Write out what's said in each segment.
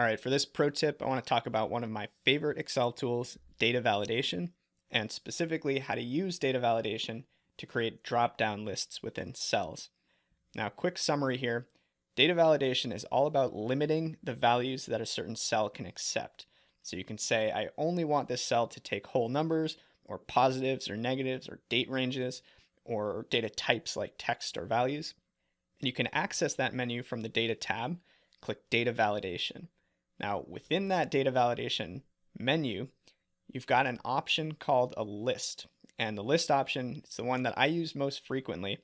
All right, for this pro tip, I want to talk about one of my favorite Excel tools, data validation, and specifically how to use data validation to create drop-down lists within cells. Now, quick summary here. Data validation is all about limiting the values that a certain cell can accept. So you can say, I only want this cell to take whole numbers, or positives or negatives, or date ranges, or data types like text or values. And you can access that menu from the Data tab, click Data Validation. Now, within that data validation menu, you've got an option called a list. And the list option is the one that I use most frequently.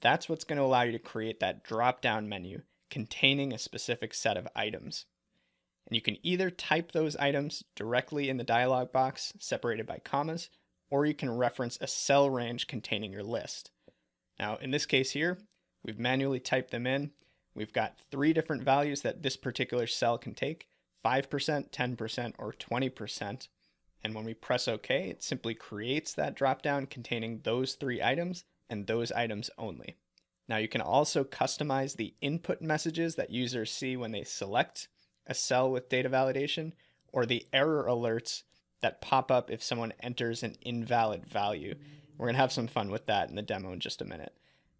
That's what's going to allow you to create that drop down menu containing a specific set of items. And you can either type those items directly in the dialog box separated by commas, or you can reference a cell range containing your list. Now, in this case here, we've manually typed them in. We've got three different values that this particular cell can take. 5%, 10%, or 20%. And when we press OK, it simply creates that dropdown containing those three items and those items only. Now you can also customize the input messages that users see when they select a cell with data validation or the error alerts that pop up if someone enters an invalid value. We're going to have some fun with that in the demo in just a minute.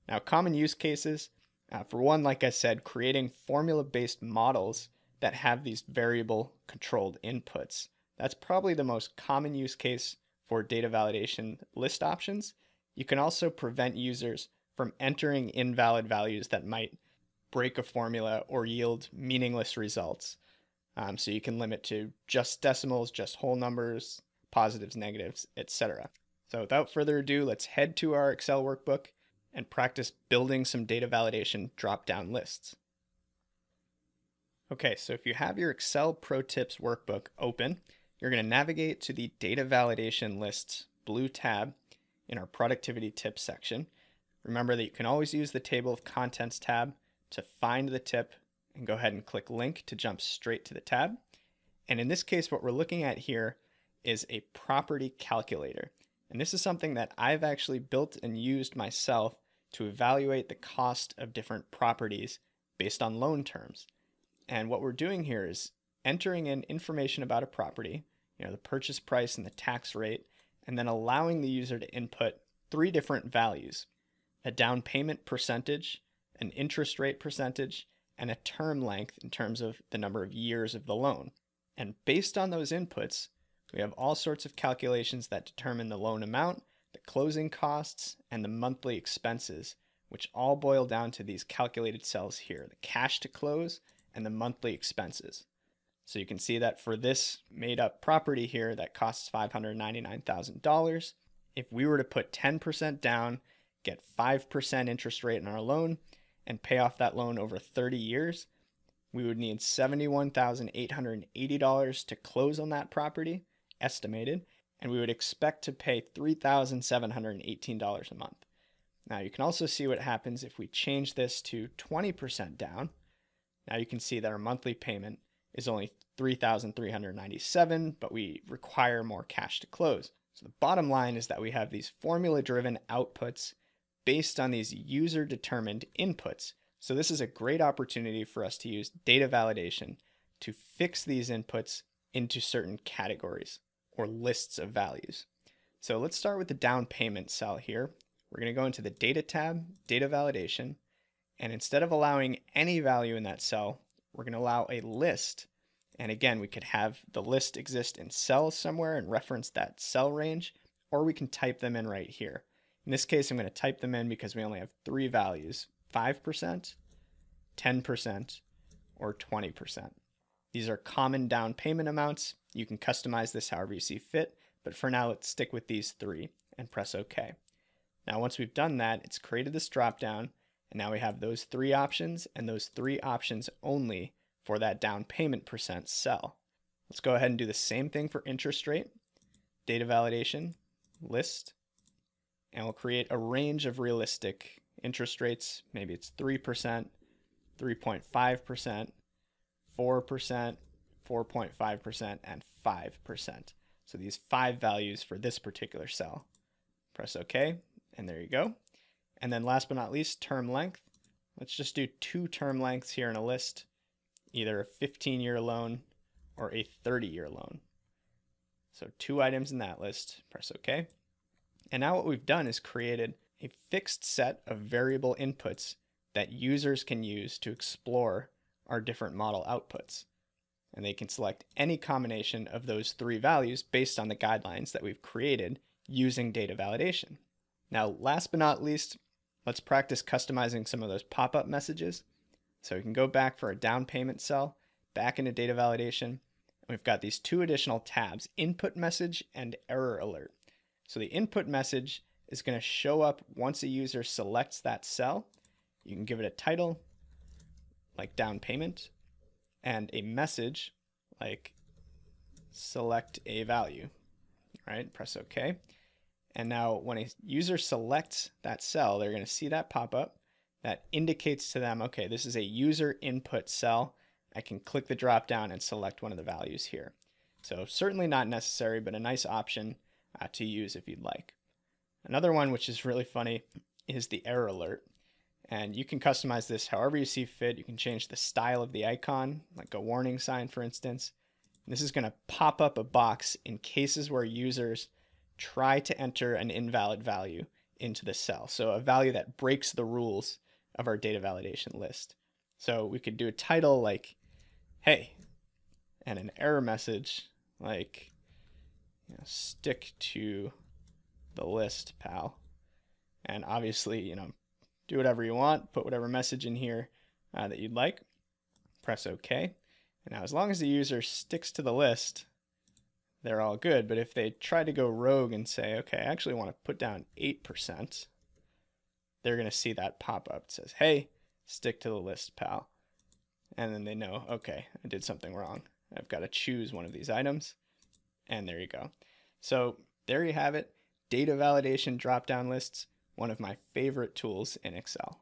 Now, common use cases, uh, for one, like I said, creating formula based models that have these variable controlled inputs. That's probably the most common use case for data validation list options. You can also prevent users from entering invalid values that might break a formula or yield meaningless results. Um, so you can limit to just decimals, just whole numbers, positives, negatives, etc. So without further ado, let's head to our Excel workbook and practice building some data validation drop-down lists. Okay, so if you have your Excel Pro Tips workbook open, you're going to navigate to the Data Validation Lists blue tab in our Productivity Tips section. Remember that you can always use the Table of Contents tab to find the tip and go ahead and click Link to jump straight to the tab. And in this case, what we're looking at here is a property calculator. And this is something that I've actually built and used myself to evaluate the cost of different properties based on loan terms. And what we're doing here is entering in information about a property, you know, the purchase price and the tax rate, and then allowing the user to input three different values a down payment percentage, an interest rate percentage, and a term length in terms of the number of years of the loan. And based on those inputs, we have all sorts of calculations that determine the loan amount, the closing costs, and the monthly expenses, which all boil down to these calculated cells here the cash to close and the monthly expenses. So you can see that for this made up property here that costs $599,000, if we were to put 10% down, get 5% interest rate in our loan, and pay off that loan over 30 years, we would need $71,880 to close on that property, estimated, and we would expect to pay $3,718 a month. Now you can also see what happens if we change this to 20% down now you can see that our monthly payment is only 3,397, but we require more cash to close. So the bottom line is that we have these formula driven outputs based on these user determined inputs. So this is a great opportunity for us to use data validation to fix these inputs into certain categories or lists of values. So let's start with the down payment cell here. We're going to go into the data tab, data validation, and instead of allowing any value in that cell, we're going to allow a list. And again, we could have the list exist in cells somewhere and reference that cell range, or we can type them in right here. In this case, I'm going to type them in because we only have three values, 5%, 10%, or 20%. These are common down payment amounts. You can customize this however you see fit, but for now, let's stick with these three and press OK. Now, once we've done that, it's created this dropdown and now we have those three options and those three options only for that down payment percent cell. Let's go ahead and do the same thing for interest rate, data validation, list, and we'll create a range of realistic interest rates. Maybe it's 3%, 3.5%, 4%, 4.5%, and 5%. So these five values for this particular cell. Press OK, and there you go. And then last but not least, term length. Let's just do two term lengths here in a list, either a 15 year loan or a 30 year loan. So two items in that list, press OK. And now what we've done is created a fixed set of variable inputs that users can use to explore our different model outputs. And they can select any combination of those three values based on the guidelines that we've created using data validation. Now, last but not least, let's practice customizing some of those pop-up messages. So we can go back for a down payment cell, back into data validation. We've got these two additional tabs, input message and error alert. So the input message is going to show up once a user selects that cell. You can give it a title, like down payment, and a message, like select a value. Right? Press OK. And now when a user selects that cell, they're going to see that pop up that indicates to them, okay, this is a user input cell. I can click the drop down and select one of the values here. So certainly not necessary, but a nice option uh, to use if you'd like. Another one, which is really funny, is the error alert. And you can customize this however you see fit. You can change the style of the icon, like a warning sign, for instance. And this is going to pop up a box in cases where users try to enter an invalid value into the cell. So a value that breaks the rules of our data validation list. So we could do a title like, hey, and an error message like, you know, stick to the list, pal. And obviously, you know, do whatever you want, put whatever message in here uh, that you'd like, press OK. And now as long as the user sticks to the list, they're all good. But if they try to go rogue and say, okay, I actually want to put down 8%, they're going to see that pop up. It says, hey, stick to the list, pal. And then they know, okay, I did something wrong. I've got to choose one of these items. And there you go. So there you have it. Data validation drop down lists, one of my favorite tools in Excel.